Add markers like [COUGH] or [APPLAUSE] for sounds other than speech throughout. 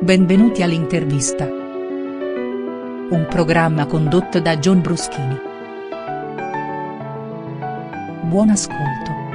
Benvenuti all'intervista. Un programma condotto da John Bruschini. Buon ascolto.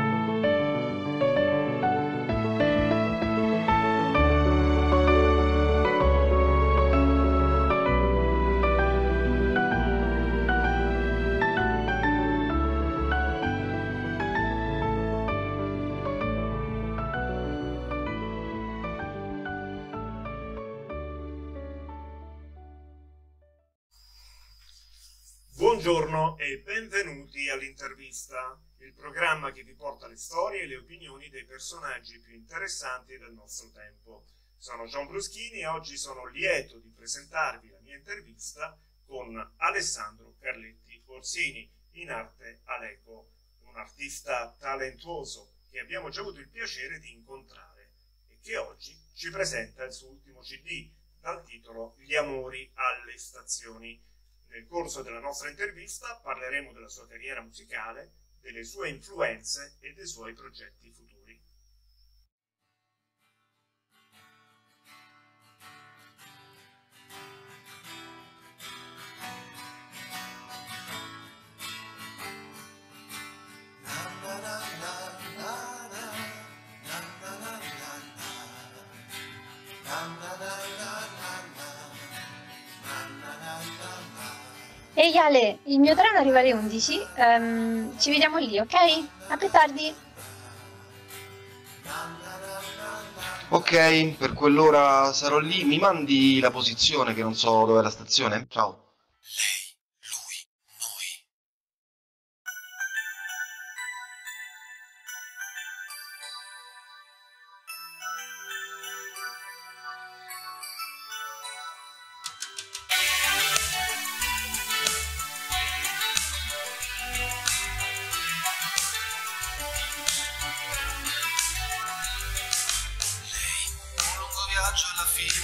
Programma che vi porta le storie e le opinioni dei personaggi più interessanti del nostro tempo. Sono John Bruschini e oggi sono lieto di presentarvi la mia intervista con Alessandro Carletti Orsini, in arte Aleco, un artista talentuoso che abbiamo già avuto il piacere di incontrare e che oggi ci presenta il suo ultimo CD dal titolo Gli amori alle stazioni nel corso della nostra intervista parleremo della sua carriera musicale, delle sue influenze e dei suoi progetti futuri. Ehi Ale, il mio treno arriva alle 11, ehm, ci vediamo lì, ok? A più tardi. Ok, per quell'ora sarò lì. Mi mandi la posizione che non so dove è la stazione? Ciao.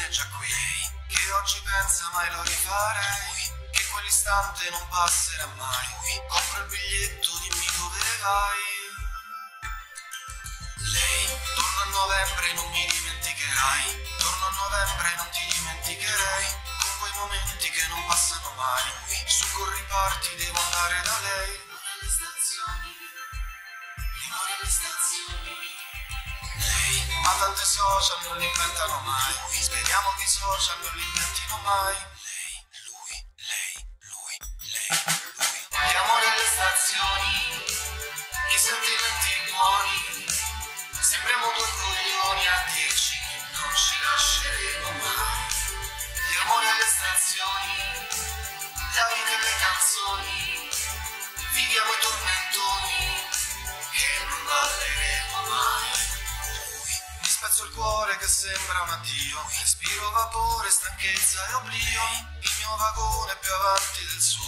Già qui. Che oggi pensa mai lo rifarei. Che quell'istante non passerà mai. Compro il biglietto, dimmi dove vai. Lei, torno a novembre, non mi dimenticherai. Torno a novembre, non ti dimenticherei. Con quei momenti che non passano mai. Su corri parti, devo andare da lei. Tante social non li inventano mai. Speriamo che i social non li inventino mai. Lei, lui, lei, lui, lei, lui. Gli amori stazioni, i sentimenti buoni. Sembriamo due coglioni a dirci, non ci lasceremo mai. Gli amori stazioni, la vita e le canzoni. Spezzo il cuore che sembra un addio. Respiro vapore, stanchezza e oblio. Il mio vagone è più avanti del suo.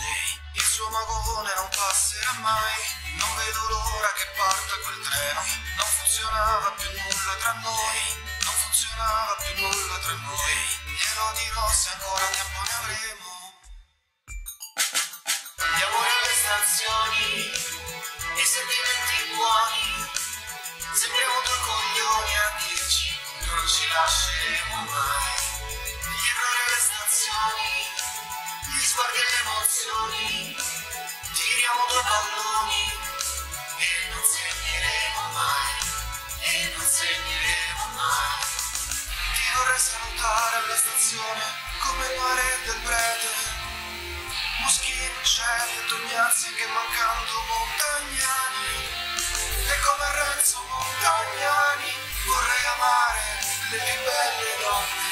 Il suo vagone non passerà mai. Non vedo l'ora che parta quel treno. Non funzionava più nulla tra noi. Non funzionava più nulla tra noi. Glielo dirò se ancora tempo ne avremo. Gli amori alle stazioni, i sentimenti buoni. Sembriamo due coglioni a dirci, non ci lasceremo mai. Errori alle stazioni, gli sguardi e le emozioni. Tiriamo due palloni e non segneremo mai. E non segneremo mai. Ti vorrei salutare alla stazione come il mare del prete. Moschine, uccelli e tognazzi che mancando montagnani E come Renzo Montagnani vorrei amare le più belle donne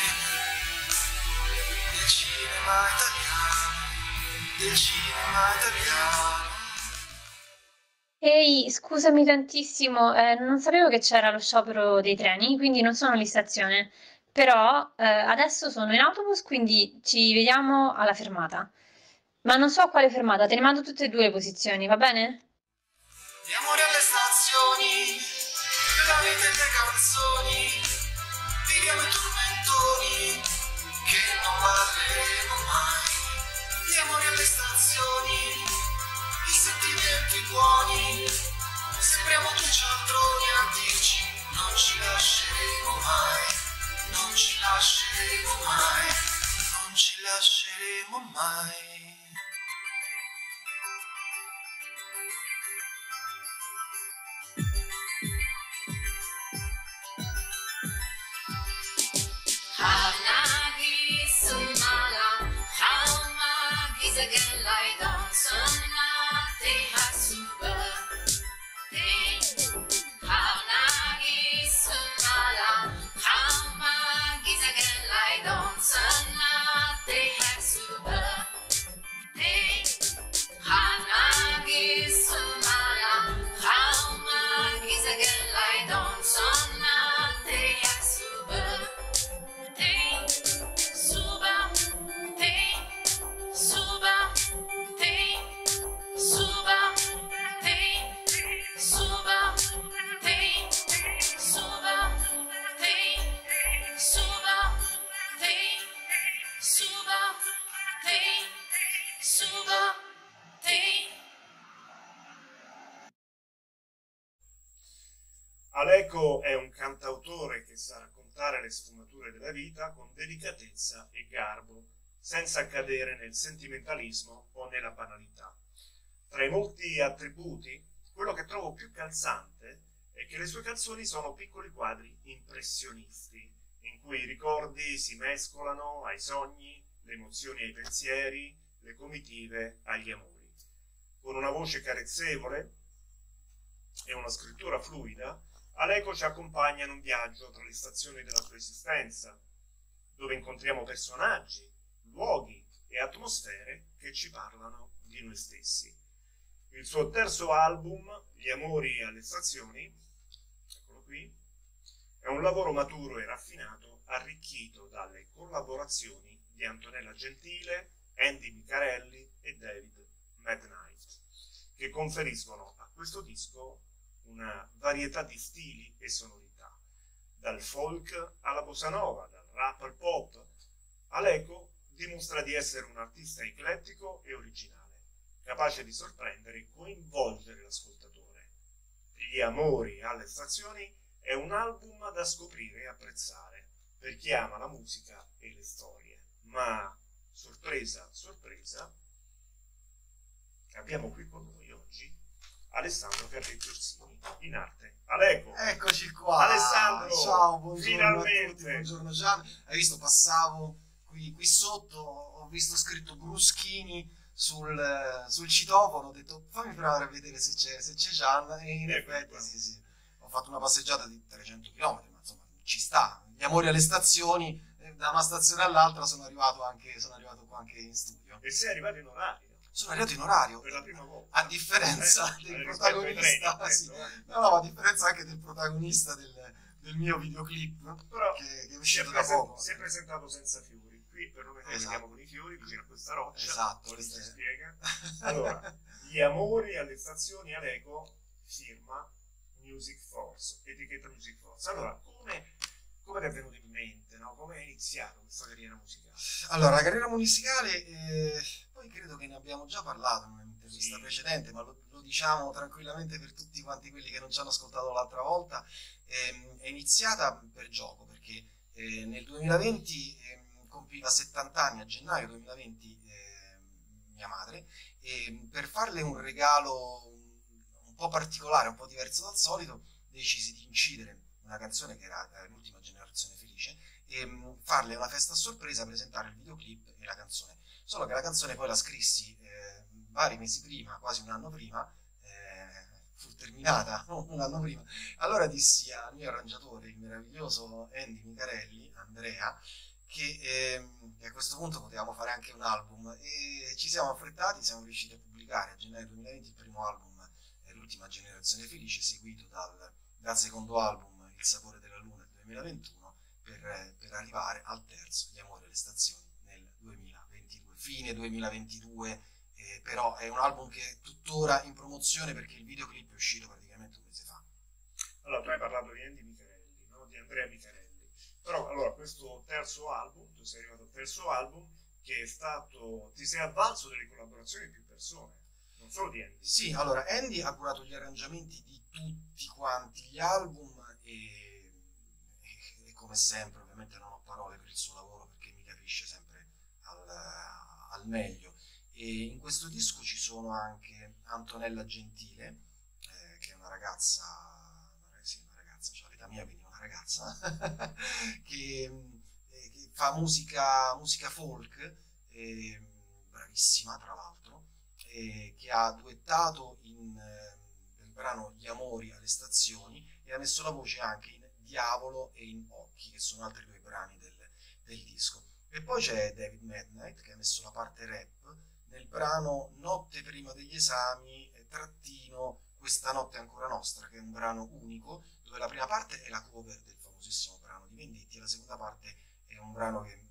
Del cinema italiano, del cinema italiano Ehi, scusami tantissimo, eh, non sapevo che c'era lo sciopero dei treni, quindi non sono in stazione. Però eh, adesso sono in autobus, quindi ci vediamo alla fermata. Ma non so a quale fermata, te ne mando tutte e due le posizioni, va bene? Gli amori alle canzoni, viviamo i tormentoni che non balleremo mai. Gli amori alle stazioni, i sentimenti buoni, sembriamo due cialtroni Aleco è un cantautore che sa raccontare le sfumature della vita con delicatezza e garbo, senza cadere nel sentimentalismo o nella banalità. Tra i molti attributi, quello che trovo più calzante è che le sue canzoni sono piccoli quadri impressionisti, in cui i ricordi si mescolano ai sogni, le emozioni ai pensieri, le comitive agli amori. Con una voce carezzevole e una scrittura fluida, Aleco ci accompagna in un viaggio tra le stazioni della sua esistenza, dove incontriamo personaggi, luoghi e atmosfere che ci parlano di noi stessi. Il suo terzo album, Gli amori alle stazioni, eccolo qui, è un lavoro maturo e raffinato, arricchito dalle collaborazioni di Antonella Gentile, Andy Micarelli e David Midnight, che conferiscono a questo disco una varietà di stili e sonorità, dal folk alla bossa nova, dal rap al pop. Aleco dimostra di essere un artista eclettico e originale, capace di sorprendere e coinvolgere l'ascoltatore. Gli amori alle stazioni è un album da scoprire e apprezzare per chi ama la musica e le storie. Ma, sorpresa, sorpresa, abbiamo qui con noi Alessandro Carletti Orsini, in arte Aleco. Eccoci qua. Alessandro, ciao, buongiorno finalmente. a tutti, buongiorno Gian. Hai visto, passavo qui, qui sotto, ho visto scritto Bruschini sul, sul citofono, ho detto fammi provare a vedere se c'è, se c'è Gian e in Ecco effetti qua. sì, sì. Ho fatto una passeggiata di 300 km, ma insomma ci sta. Gli amori alle stazioni, eh, da una stazione all'altra sono arrivato anche, sono arrivato qua anche in studio. E sei arrivato in orario, Sono arrivato in orario, per la prima volta. a differenza Eh, del ai protagonista, treni, sì. eh. No, no, a differenza anche del protagonista del, del mio videoclip Però che, che è si è, uscito da poco. si è presentato senza fiori. Qui per noi che Esatto. vediamo con i fiori vicino a questa roccia. Esatto, questo si spiega. [LAUGHS] Allora, gli amori alle stazioni Aleco firma Music Force, etichetta Music Force. Allora, come, come ti è venuto in mente, no? come è iniziato questa carriera musicale? Allora, la carriera musicale, eh, poi credo che ne abbiamo già parlato in un'intervista Sì. precedente, ma lo, lo diciamo tranquillamente per tutti quanti quelli che non ci hanno ascoltato l'altra volta, ehm, è iniziata per gioco, perché eh, nel 2020 ehm, compiva 70 anni, a gennaio 2020, ehm, mia madre, e per farle un regalo un po' particolare, un po' diverso dal solito, decisi di incidere una canzone che era eh, l'ultima generazione felice e mh, farle una festa a sorpresa, presentare il videoclip e la canzone. Solo che la canzone poi la scrissi eh, vari mesi prima, quasi un anno prima, eh, fu terminata [LAUGHS] un anno prima. Allora dissi al mio arrangiatore, il meraviglioso Andy Micarelli, Andrea, che, ehm, che a questo punto potevamo fare anche un album e ci siamo affrettati, siamo riusciti a pubblicare a gennaio 2020 il primo album, eh, l'ultima generazione felice, seguito dal, dal secondo album, Il sapore della luna del 2021, per, per arrivare al terzo, Gli amori alle stazioni, nel 2022, fine 2022, eh, però è un album che è tuttora in promozione perché il videoclip è uscito praticamente un mese fa. Allora, tu hai parlato di Andy Micarelli, no? di Andrea Micarelli. Però, allora, questo terzo album, tu sei arrivato al terzo album, che è stato, ti sei avvalso delle collaborazioni di più persone, non solo di Andy. Sì, allora Andy ha curato gli arrangiamenti di tutti quanti gli album e, e- e come sempre ovviamente non ho parole per il suo lavoro perché mi capisce sempre al, al meglio. E in questo disco ci sono anche Antonella Gentile, eh, che è una ragazza, sì, una ragazza, cioè l'età mia, quindi una ragazza, [LAUGHS] che, eh, che fa musica, musica folk, eh, bravissima tra l'altro, che ha duettato in, eh, nel brano Gli amori alle stazioni e ha messo la voce anche in Diavolo e in Occhi, che sono altri due brani del, del disco. E poi c'è David Midnight che ha messo la parte rap nel brano Notte prima degli esami, eh, trattino Questa notte è ancora nostra, che è un brano unico, dove la prima parte è la cover del famosissimo brano di Venditti e la seconda parte è un brano che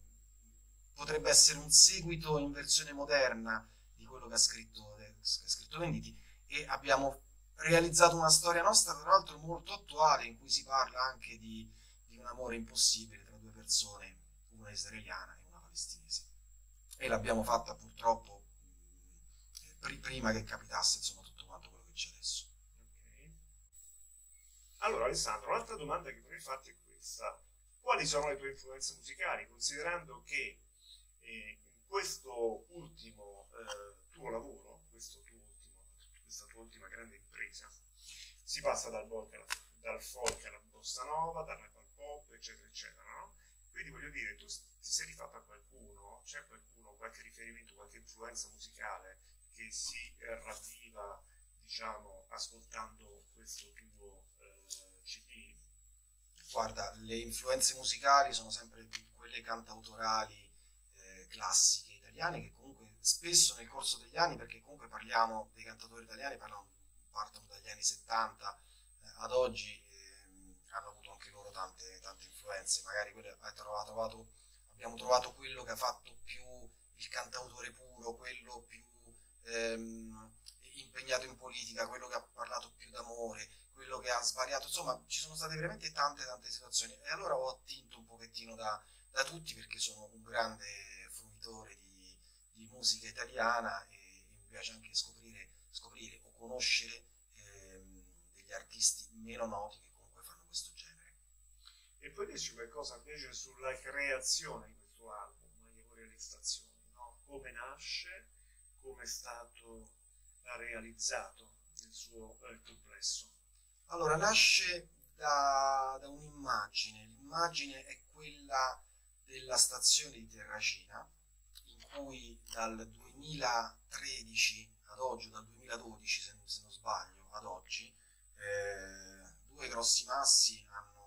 potrebbe essere un seguito in versione moderna di quello che ha scritto, che ha scritto Venditti e abbiamo realizzato una storia nostra, tra l'altro molto attuale, in cui si parla anche di, di un amore impossibile tra due persone, una israeliana e una palestinese. E l'abbiamo fatta purtroppo mh, prima che capitasse insomma tutto quanto quello che c'è adesso. Ok. Allora Alessandro, un'altra domanda che vorrei farti è questa. Quali sono le tue influenze musicali, considerando che eh, in questo ultimo eh, tuo lavoro, questo tuo ultimo, questa tua ultima grande impresa, si passa dal folk alla, dal folk alla bossa nova, dalla pop, eccetera, eccetera? Quindi voglio dire, tu ti sei rifatto a qualcuno, c'è qualcuno, qualche riferimento, qualche influenza musicale che si ravviva, diciamo, ascoltando questo tuo eh, CD? Guarda, le influenze musicali sono sempre quelle cantautorali eh, classiche italiane che comunque spesso nel corso degli anni, perché comunque parliamo dei cantatori italiani, parlano, partono dagli anni 70 eh, ad oggi, hanno avuto anche loro tante, tante influenze, magari trovato, abbiamo trovato quello che ha fatto più il cantautore puro, quello più ehm, impegnato in politica, quello che ha parlato più d'amore, quello che ha svariato, insomma ci sono state veramente tante tante situazioni. E allora ho attinto un pochettino da, da tutti perché sono un grande fruitore di, di musica italiana e, e mi piace anche scoprire, scoprire o conoscere ehm, degli artisti meno noti che comunque fanno questo genere. E poi dirci qualcosa invece sulla creazione di questo album, le stazioni, no? Come nasce, come è stato realizzato nel suo eh, complesso. Allora, nasce da, da un'immagine, l'immagine è quella della stazione di Terracina, in cui dal 2013 ad oggi, dal 2012 se, se non sbaglio, ad oggi, eh, due grossi massi hanno,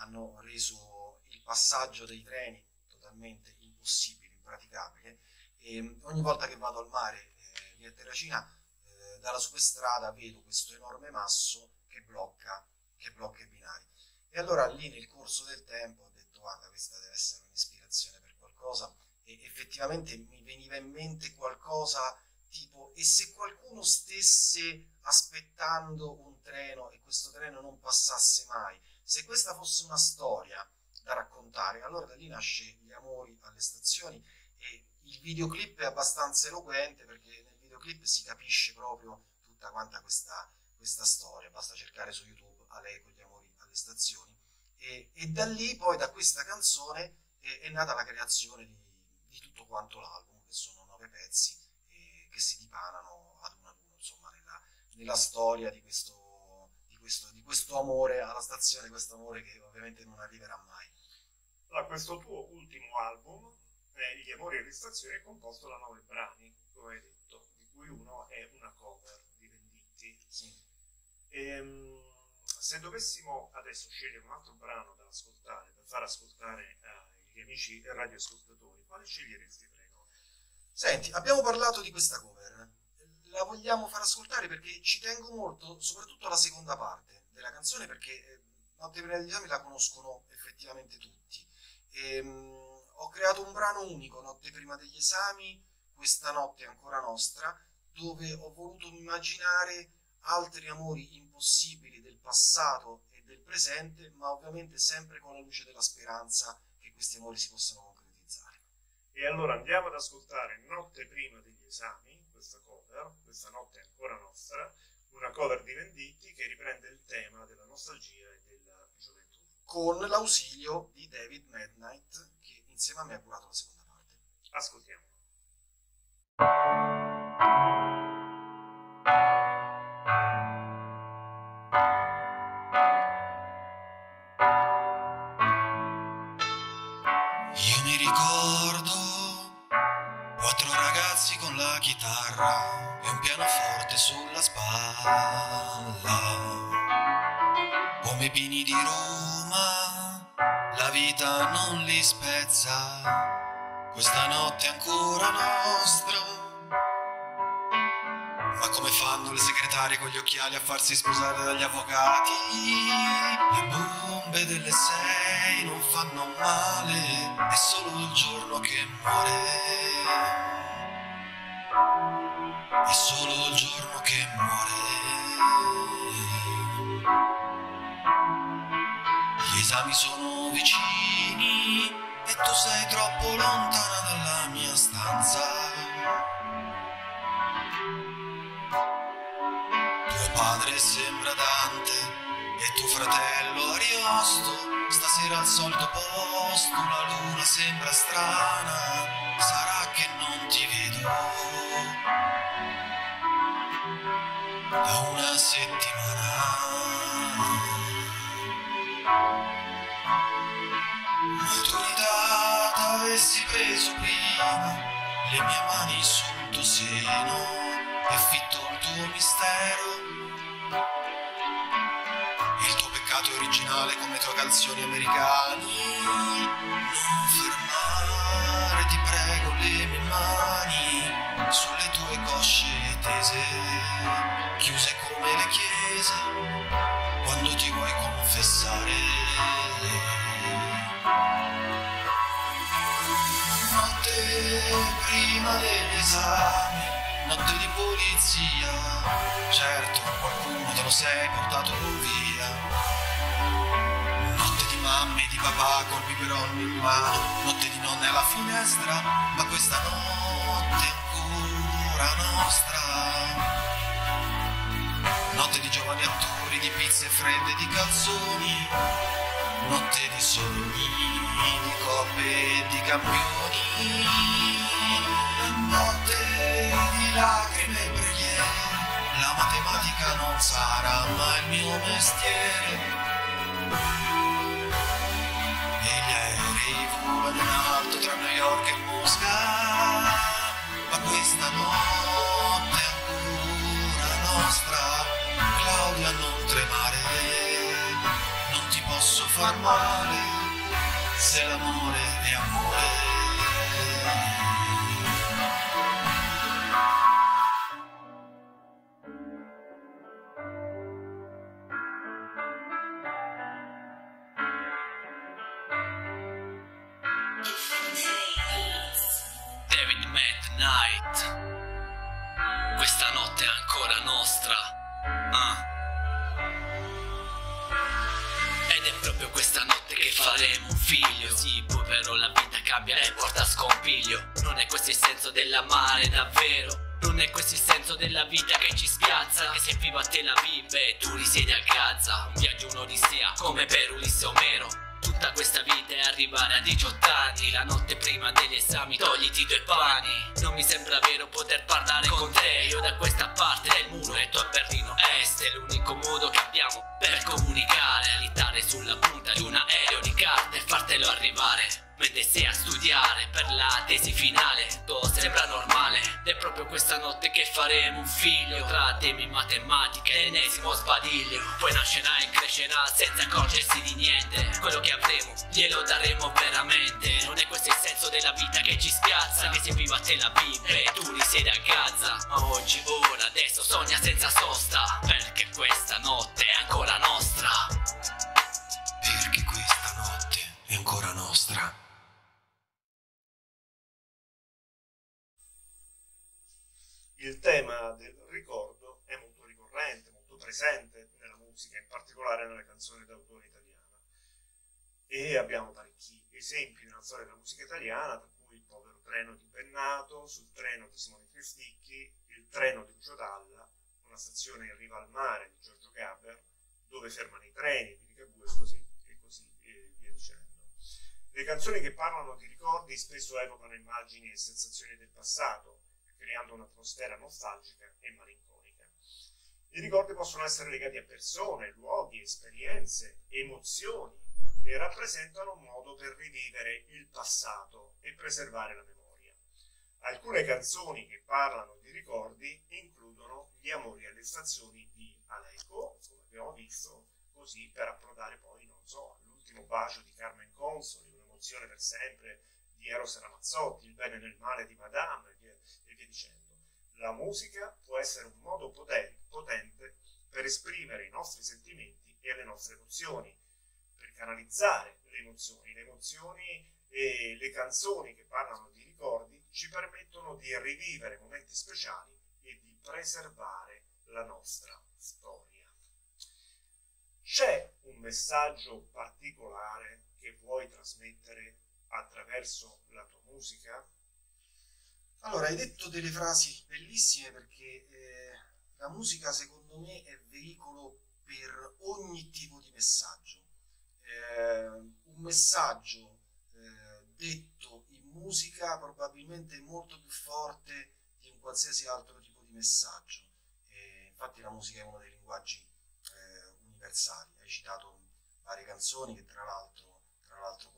hanno reso il passaggio dei treni totalmente impossibile, impraticabile, e ogni volta che vado al mare eh, lì a Terracina eh, dalla superstrada vedo questo enorme masso che blocca, che blocca i binari. E allora lì nel corso del tempo ho detto guarda questa deve essere un'ispirazione per qualcosa e effettivamente mi veniva in mente qualcosa tipo e se qualcuno stesse aspettando un treno e questo treno non passasse mai, se questa fosse una storia da raccontare, allora da lì nasce Gli amori alle stazioni e il videoclip è abbastanza eloquente perché nel videoclip si capisce proprio tutta quanta questa, questa storia, basta cercare su YouTube a lei con gli amori alle stazioni. E, e da lì poi da questa canzone è, è nata la creazione di, di, tutto quanto l'album che sono nove pezzi eh, che si dipanano ad uno ad uno insomma nella, nella storia di questo, questo, di questo amore alla stazione, questo amore che ovviamente non arriverà mai. Allora, questo tuo ultimo album eh, Gli amori e le stazioni è composto da nove brani, come hai detto, di cui uno è una cover di Venditti. Sì. Ehm, se dovessimo adesso scegliere un altro brano da ascoltare, da far ascoltare agli amici radioascoltatori, quale sceglieresti, prego? Senti, abbiamo parlato di questa cover, la vogliamo far ascoltare perché ci tengo molto, soprattutto alla seconda parte della canzone, perché eh, Notte prima degli esami la conoscono effettivamente tutti. Ehm, ho creato un brano unico, Notte prima degli esami, questa notte ancora nostra, dove ho voluto immaginare altri amori impossibili del passato e del presente, ma ovviamente sempre con la luce della speranza che questi amori si possano concretizzare. E allora andiamo ad ascoltare Notte prima degli esami, questa cover, questa notte è ancora nostra, una cover di Venditti che riprende il tema della nostalgia e della gioventù. con l'ausilio di David Midnight che insieme a me ha curato la seconda parte. Ascoltiamo. E un pianoforte sulla spalla. Come i pini di Roma, la vita non li spezza. Questa notte è ancora nostra. Ma come fanno le segretarie con gli occhiali a farsi sposare dagli avvocati? Le bombe delle sei non fanno male, è solo il giorno che muore. È solo il giorno che muore. Gli esami sono vicini e tu sei troppo lontana dalla mia stanza. Tuo padre sembra Dante e tuo fratello Ariosto. Stasera al solito posto, la luna sembra strana. Sarà che non ti vedo da una settimana. Maturità t'avessi preso prima le mie mani sul tuo seno e fitto il tuo mistero. Il tuo peccato è originale come tue canzoni americani. Non fermare, ti prego, le mie mani confessare. Notte prima degli esami, notte di polizia, certo qualcuno te lo sei portato via. Notte di mamma e di papà col biberon in mano, notte di nonne alla finestra, ma questa notte è ancora nostra. Notte di giovani attori, di pizze fredde, di calzoni, notte di sogni, di coppe e di campioni, notte di lacrime e preghiere. La matematica non sarà mai il mio mestiere. E gli aerei volano in alto tra New York e Mosca. Male. Se l'amore esami togliti i due pani. Non mi sembra vero poter parlare con te. Io da questa parte del muro e tu a Berlino Est sei a studiare per la tesi finale. Tutto sembra normale Ed è proprio questa notte che faremo un figlio. Tra temi matematica l'ennesimo sbadiglio. Poi nascerà e crescerà senza accorgersi di niente. Quello che avremo glielo daremo veramente. Non è questo il senso della vita che ci spiazza. Che se vivo a Tel Aviv e tu risiedi a Gaza. Ma oggi, ora, adesso sogna senza sosta. Perché questa notte è ancora nostra. Perché questa notte è ancora nostra. Il tema del ricordo è molto ricorrente, molto presente nella musica, in particolare nelle canzoni d'autore italiana. E abbiamo parecchi esempi nella storia della musica italiana, tra cui il povero treno di Bennato, sul treno di Simone Cristicchi, il treno di Lucio Dalla, una stazione in riva al mare di Giorgio Gaber, dove fermano i treni di Ligabue e così, e così via. dicendo. Le canzoni che parlano di ricordi spesso evocano immagini e sensazioni del passato, creando un'atmosfera nostalgica e malinconica. I ricordi possono essere legati a persone, luoghi, esperienze, emozioni e rappresentano un modo per rivivere il passato e preservare la memoria. Alcune canzoni che parlano di ricordi includono gli amori alle stazioni di Aleco, come abbiamo visto, così per approdare poi, non so, all'ultimo bacio di Carmen Consoli, un'emozione per sempre di Eros Ramazzotti, il bene nel male di Madame e via, dicendo. La musica può essere un modo poten- potente per esprimere i nostri sentimenti e le nostre emozioni, per canalizzare le emozioni. Le emozioni e le canzoni che parlano di ricordi ci permettono di rivivere momenti speciali e di preservare la nostra storia. C'è un messaggio particolare che vuoi trasmettere attraverso la tua musica? Allora, hai detto delle frasi bellissime perché eh, la musica secondo me è veicolo per ogni tipo di messaggio. Eh, un messaggio eh, detto in musica probabilmente è molto più forte di un qualsiasi altro tipo di messaggio. Infatti la musica è uno dei linguaggi eh, universali. Hai citato varie canzoni che tra l'altro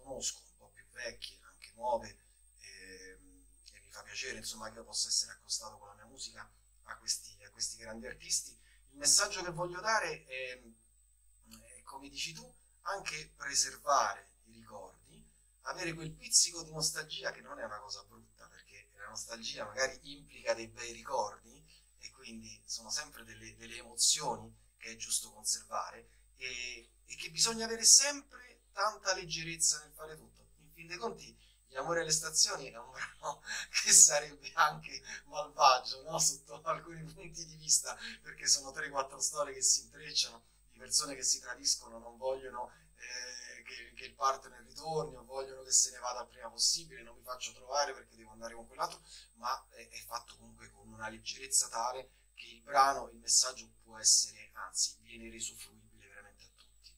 conosco, un po' più vecchie, anche nuove, ehm, e mi fa piacere insomma che io possa essere accostato con la mia musica a questi, a questi grandi artisti. Il messaggio che voglio dare è, è, come dici tu, anche preservare i ricordi, avere quel pizzico di nostalgia che non è una cosa brutta, perché la nostalgia magari implica dei bei ricordi e quindi sono sempre delle, delle emozioni che è giusto conservare e, e che bisogna avere sempre tanta leggerezza nel fare tutto. In fin dei conti, Gli amori alle stazioni è un brano che sarebbe anche malvagio no? sotto alcuni punti di vista, perché sono 3-4 storie che si intrecciano, di persone che si tradiscono, non vogliono eh, che, che il partner ritorni o vogliono che se ne vada il prima possibile, non mi faccio trovare perché devo andare con quell'altro, ma è, è fatto comunque con una leggerezza tale che il brano, il messaggio può essere, anzi, viene reso fruibile veramente a tutti.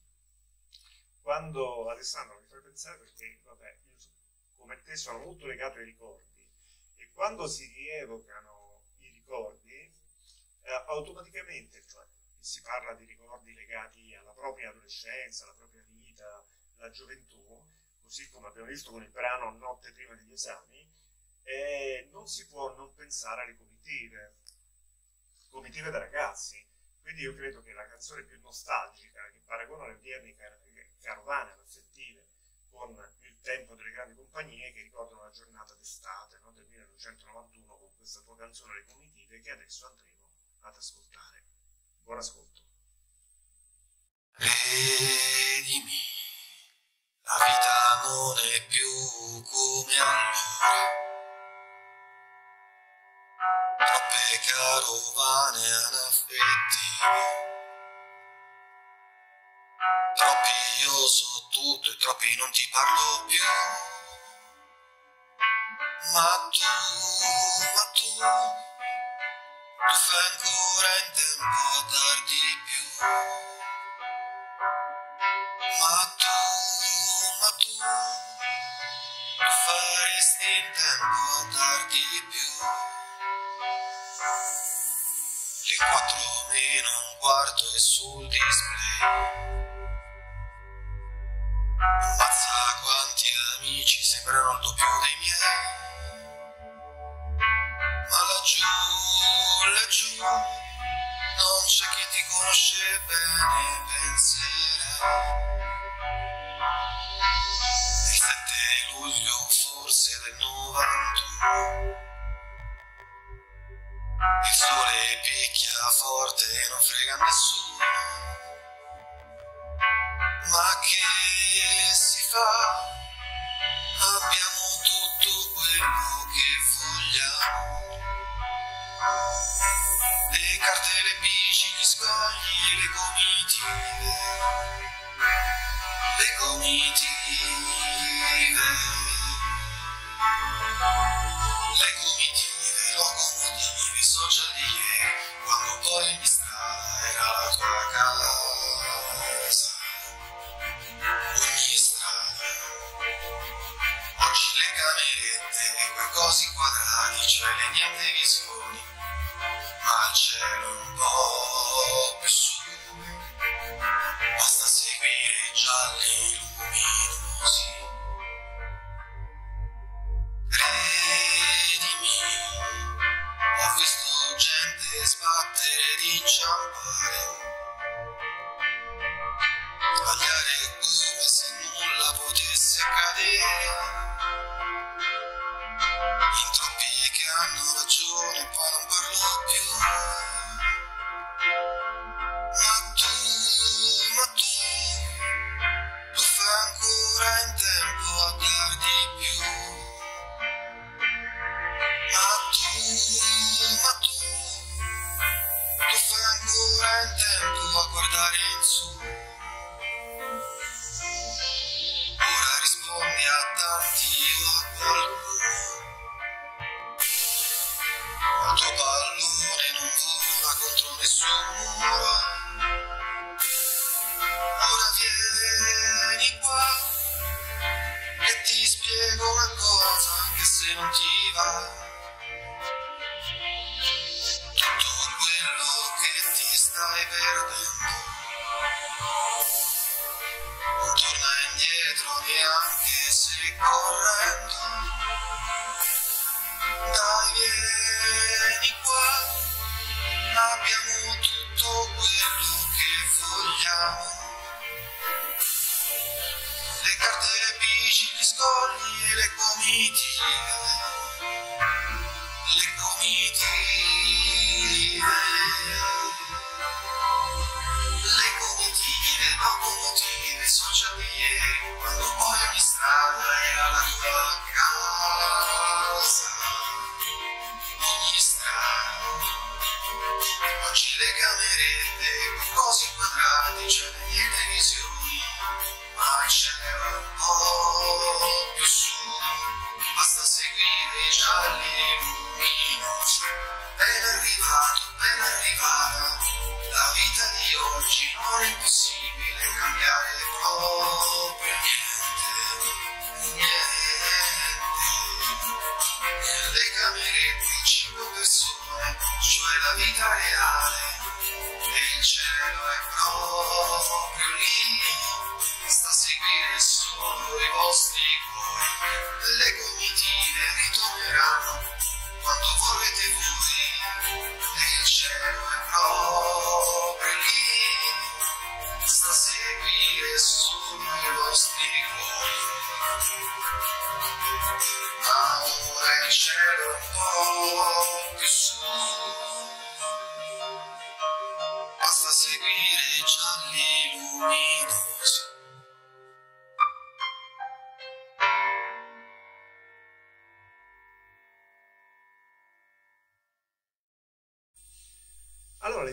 Quando Alessandro fai pensare perché, vabbè, io come te sono molto legato ai ricordi e quando si rievocano i ricordi, eh, automaticamente, cioè si parla di ricordi legati alla propria adolescenza, alla propria vita, alla gioventù, così come abbiamo visto con il brano Notte prima degli esami, eh, non si può non pensare alle comitive, comitive da ragazzi. Quindi io credo che la canzone più nostalgica, che paragona le odierni car- carovane affettive con il tempo delle grandi compagnie che ricordano la giornata d'estate no, del 1991 con questa tua canzone Le comitive che adesso andremo ad ascoltare. Buon ascolto. Credimi, la vita non è più come allora. Troppe carovane anaffettive. So tutto e troppi non ti parlo più. Ma tu, ma tu, tu fai ancora in tempo a dar di più. Ma tu, ma tu, tu faresti in tempo a dar di più. Le quattro meno un quarto è sul display. Mazza quanti amici sembrano il doppio dei miei. Ma laggiù, laggiù, non c'è chi ti conosce bene, penserai. Il 7 luglio forse del 91. Il sole picchia forte e non frega nessuno. Ma che si fa? Abbiamo tutto quello che vogliamo. Le carte, le bici, gli scogli, le comitive. Le comitive. Le comitive, locomotive, social di ieri, quando poi ogni strada cioè le niente visioni, ma il cielo un po' in tempo a dar di più. Ma tu, ma tu, lo fai ancora in tempo a guardare in su. Le carte, le bici, gli scogli e le comitive. Le comitive. Le comitive, di ieri, quando poi ogni strada era la tua seguire solo i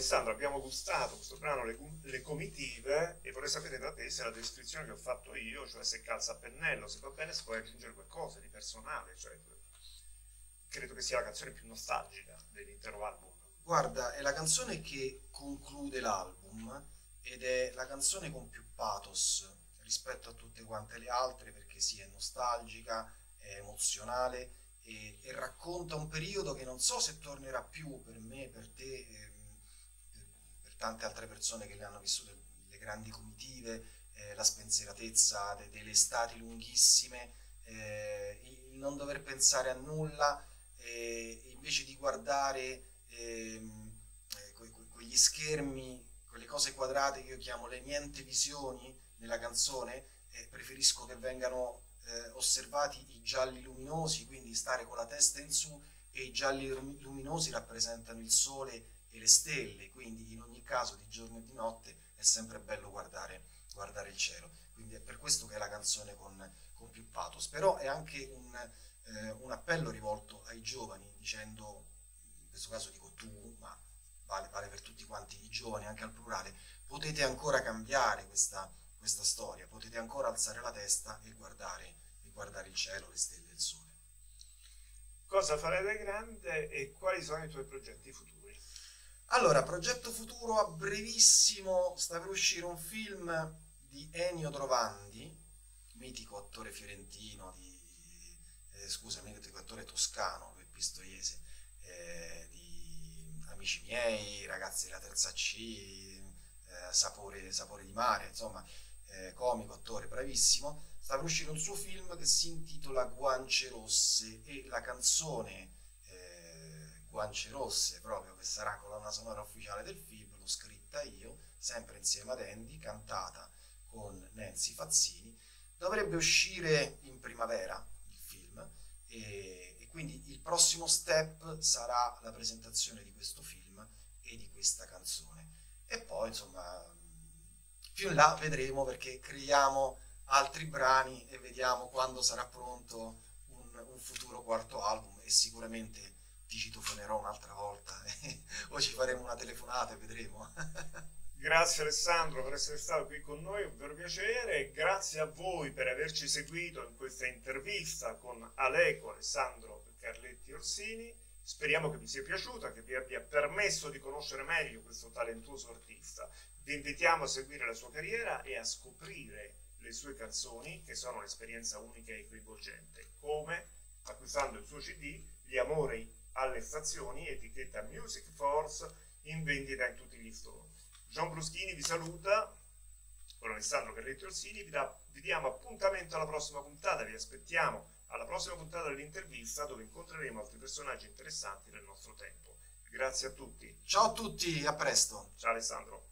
Alessandro, abbiamo gustato questo brano Le, Le comitive e vorrei sapere da te se la descrizione che ho fatto io, cioè se calza a pennello, se va bene, se puoi aggiungere qualcosa di personale, cioè credo che sia la canzone più nostalgica dell'intero album. Guarda, è la canzone che conclude l'album ed è la canzone con più pathos rispetto a tutte quante le altre perché sì, è nostalgica, è emozionale e, e racconta un periodo che non so se tornerà più per me, per te, per tante altre persone che le hanno vissute, le grandi comitive, eh, la spensieratezza de- delle estati lunghissime, eh, il non dover pensare a nulla e invece di guardare ehm, eh, que- que- quegli schermi, quelle cose quadrate che io chiamo le niente visioni nella canzone, eh, preferisco che vengano eh, osservati i gialli luminosi, quindi stare con la testa in su e i gialli lumi- luminosi rappresentano il sole e le stelle, quindi in ogni caso di giorno e di notte è sempre bello guardare, guardare il cielo. Quindi è per questo che è la canzone con, con più pathos, però è anche un, eh, un appello rivolto ai giovani dicendo, in questo caso dico tu, ma vale, vale per tutti quanti i giovani, anche al plurale, potete ancora cambiare questa, questa storia, potete ancora alzare la testa e guardare, e guardare il cielo, le stelle e il sole. Cosa farai da grande e quali sono i tuoi progetti futuri? Allora, progetto futuro a brevissimo, sta per uscire un film di Ennio Trovandi, mitico attore fiorentino di eh, scusami, dico attore toscano, Pistoiese, eh, di Amici miei, Ragazzi della terza C, eh, sapore, sapore di mare, insomma, eh, comico, attore, bravissimo. Sta per uscire un suo film che si intitola Guance Rosse e la canzone Guance Rosse, proprio che sarà colonna sonora ufficiale del film, l'ho scritta io, sempre insieme ad Andy, cantata con Nancy Fazzini. Dovrebbe uscire in primavera il film e, e quindi il prossimo step sarà la presentazione di questo film e di questa canzone. E poi, insomma, più in là vedremo perché creiamo altri brani e vediamo quando sarà pronto un, un futuro quarto album e sicuramente ti citofonerò un'altra volta [LAUGHS] o ci faremo una telefonata e vedremo. [LAUGHS] Grazie Alessandro per essere stato qui con noi, un vero piacere grazie a voi per averci seguito in questa intervista con Aleco Alessandro Carletti Orsini. Speriamo che vi sia piaciuta, che vi abbia permesso di conoscere meglio questo talentuoso artista. Vi invitiamo a seguire la sua carriera e a scoprire le sue canzoni, che sono un'esperienza unica e coinvolgente, come acquistando il suo CD Gli amori alle stazioni, etichetta Music Force, in vendita in tutti gli store. John Bruschini vi saluta, con Alessandro Carletti Orsini, vi, da, vi diamo appuntamento alla prossima puntata, vi aspettiamo alla prossima puntata dell'intervista dove incontreremo altri personaggi interessanti del nostro tempo. Grazie a tutti. Ciao a tutti, a presto. Ciao Alessandro.